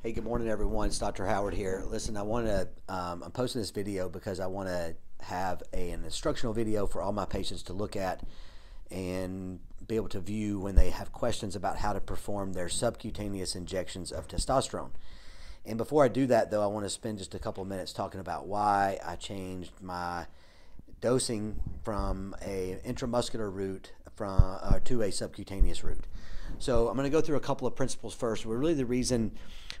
Hey, good morning, everyone. It's Dr. Howard here. Listen, I want to, um, I'm posting this video because I want to have a, an instructional video for all my patients to look at and be able to view when they have questions about how to perform their subcutaneous injections of testosterone. And before I do that, though, I want to spend just a couple of minutes talking about why I changed my dosing from a intramuscular route from uh, to a subcutaneous route. So I'm going to go through a couple of principles first. Really, the reason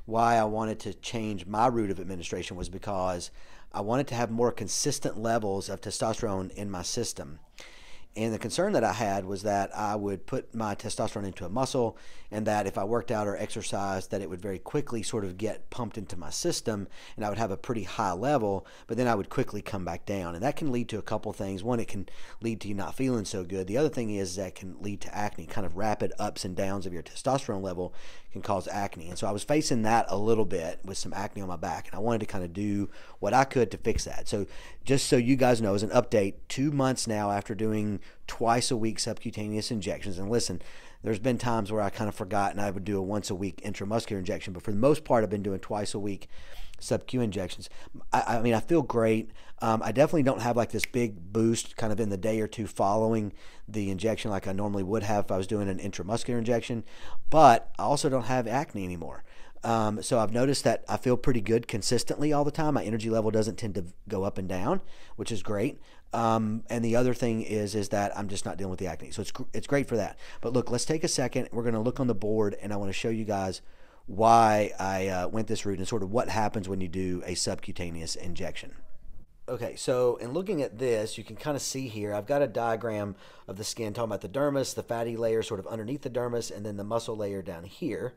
why I wanted to change my route of administration was because I wanted to have more consistent levels of testosterone in my system. And the concern that I had was that I would put my testosterone into a muscle and that if I worked out or exercised that it would very quickly sort of get pumped into my system and I would have a pretty high level, but then I would quickly come back down. And that can lead to a couple things. One, it can lead to you not feeling so good. The other thing is that can lead to acne, kind of rapid ups and downs of your testosterone level can cause acne. And so I was facing that a little bit with some acne on my back and I wanted to kind of do what I could to fix that. So just so you guys know, as an update, two months now after doing twice a week subcutaneous injections. And listen, there's been times where I kind of forgot and I would do a once a week intramuscular injection, but for the most part, I've been doing twice a week sub-Q injections. I, I mean, I feel great. Um, I definitely don't have like this big boost kind of in the day or two following the injection like I normally would have if I was doing an intramuscular injection, but I also don't have acne anymore. Um, so I've noticed that I feel pretty good consistently all the time. My energy level doesn't tend to go up and down, which is great. Um, and the other thing is is that I'm just not dealing with the acne. So it's it's great for that. But look, let's take a second. We're going to look on the board, and I want to show you guys why I uh, went this route and sort of what happens when you do a subcutaneous injection. Okay, so in looking at this, you can kind of see here, I've got a diagram of the skin talking about the dermis, the fatty layer sort of underneath the dermis, and then the muscle layer down here.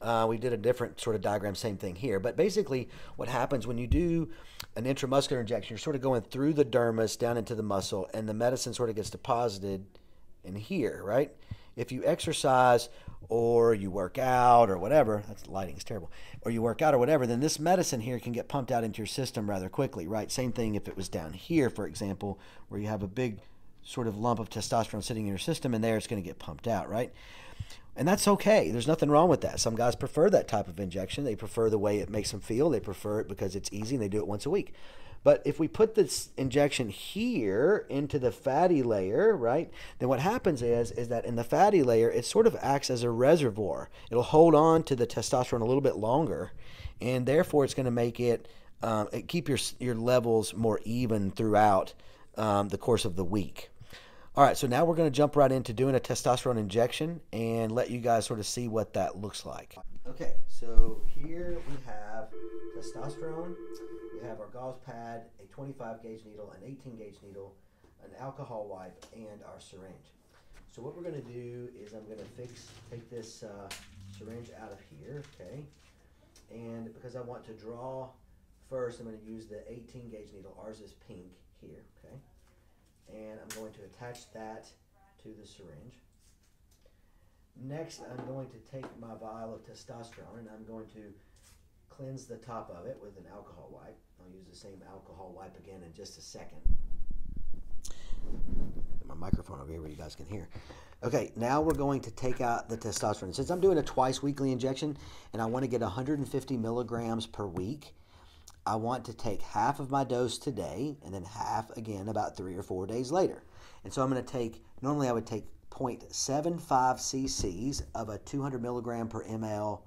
Uh, we did a different sort of diagram, same thing here. But basically, what happens when you do an intramuscular injection, you're sort of going through the dermis down into the muscle, and the medicine sort of gets deposited in here, right? If you exercise or you work out or whatever, that's lighting is terrible, or you work out or whatever, then this medicine here can get pumped out into your system rather quickly, right? Same thing if it was down here, for example, where you have a big sort of lump of testosterone sitting in your system, and there it's going to get pumped out, right? And that's okay. There's nothing wrong with that. Some guys prefer that type of injection. They prefer the way it makes them feel. They prefer it because it's easy and they do it once a week. But if we put this injection here into the fatty layer, right, then what happens is is that in the fatty layer, it sort of acts as a reservoir. It'll hold on to the testosterone a little bit longer, and therefore it's going to make it um, keep your your levels more even throughout um, the course of the week. All right, so now we're going to jump right into doing a testosterone injection and let you guys sort of see what that looks like. Okay, so here we have testosterone. We have our gauze pad, a 25 gauge needle, an 18 gauge needle, an alcohol wipe, and our syringe. So what we're going to do is I'm going to fix, take this uh, syringe out of here, okay? And because I want to draw first, I'm going to use the 18 gauge needle. Ours is pink here, okay? and I'm going to attach that to the syringe. Next, I'm going to take my vial of testosterone and I'm going to cleanse the top of it with an alcohol wipe. I'll use the same alcohol wipe again in just a second. My microphone over here where you guys can hear. Okay, now we're going to take out the testosterone. Since I'm doing a twice weekly injection and I want to get 150 milligrams per week, I want to take half of my dose today and then half again about three or four days later. And so I'm going to take, normally I would take 0.75 cc's of a 200 milligram per ml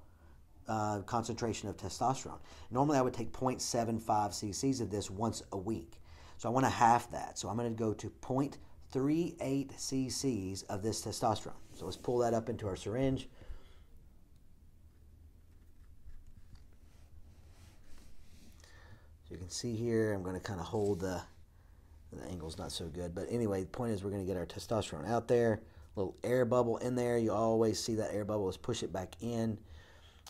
uh, concentration of testosterone. Normally I would take 0.75 cc's of this once a week. So I want to half that. So I'm going to go to 0.38 cc's of this testosterone. So let's pull that up into our syringe. So you can see here, I'm going to kind of hold the, the angle's not so good. But anyway, the point is we're going to get our testosterone out there. Little air bubble in there. You always see that air bubble. Let's push it back in.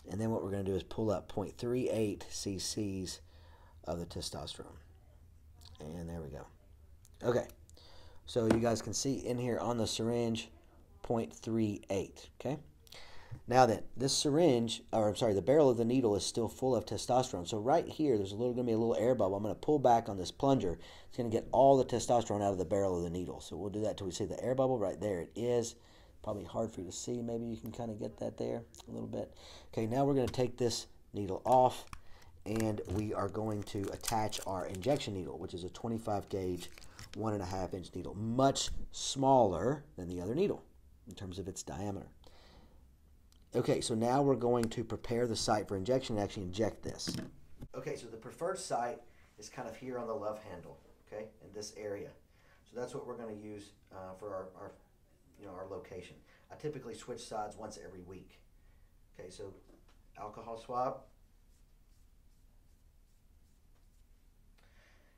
And then what we're going to do is pull up 0.38 cc's of the testosterone. And there we go. Okay. So you guys can see in here on the syringe 0.38. Okay. Now then, this syringe, or I'm sorry, the barrel of the needle is still full of testosterone. So right here, there's a little going to be a little air bubble. I'm going to pull back on this plunger. It's going to get all the testosterone out of the barrel of the needle. So we'll do that till we see the air bubble right there. It is probably hard for you to see. Maybe you can kind of get that there a little bit. Okay, now we're going to take this needle off, and we are going to attach our injection needle, which is a 25 gauge, one and a half inch needle, much smaller than the other needle in terms of its diameter. Okay, so now we're going to prepare the site for injection and actually inject this. Okay, so the preferred site is kind of here on the love handle, okay, in this area. So that's what we're going to use uh, for our, our, you know, our location. I typically switch sides once every week. Okay, so alcohol swab.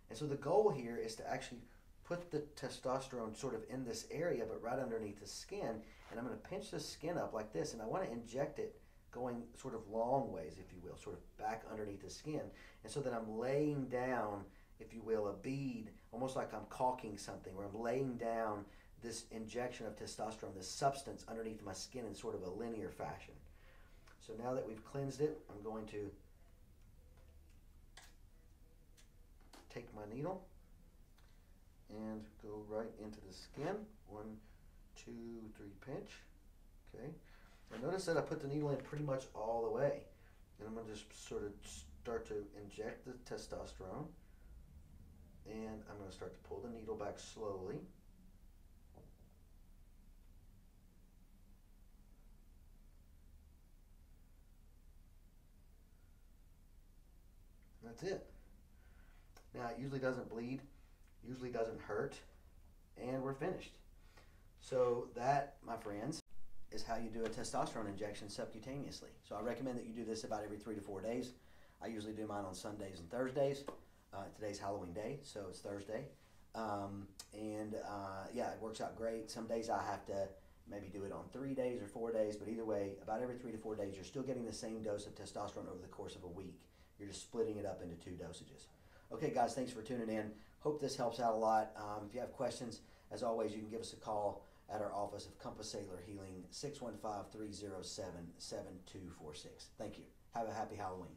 And so the goal here is to actually put the testosterone sort of in this area, but right underneath the skin. And I'm going to pinch the skin up like this, and I want to inject it going sort of long ways, if you will, sort of back underneath the skin. And so that I'm laying down, if you will, a bead, almost like I'm caulking something, where I'm laying down this injection of testosterone, this substance underneath my skin in sort of a linear fashion. So now that we've cleansed it, I'm going to take my needle and go right into the skin. One, two, three, pinch. Okay. And notice that I put the needle in pretty much all the way. And I'm going to just sort of start to inject the testosterone. And I'm going to start to pull the needle back slowly. That's it. Now, it usually doesn't bleed, usually doesn't hurt, and we're finished. So, that, my friends, is how you do a testosterone injection subcutaneously. So, I recommend that you do this about every three to four days. I usually do mine on Sundays and Thursdays. Uh, today's Halloween day, so it's Thursday. Um, and uh, yeah, it works out great. Some days I have to maybe do it on three days or four days, but either way, about every three to four days, you're still getting the same dose of testosterone over the course of a week. You're just splitting it up into two dosages. Okay, guys, thanks for tuning in. Hope this helps out a lot. Um, if you have questions, as always, you can give us a call at our office of Compass Cellular Healing, 615 307 7246. Thank you. Have a happy Halloween.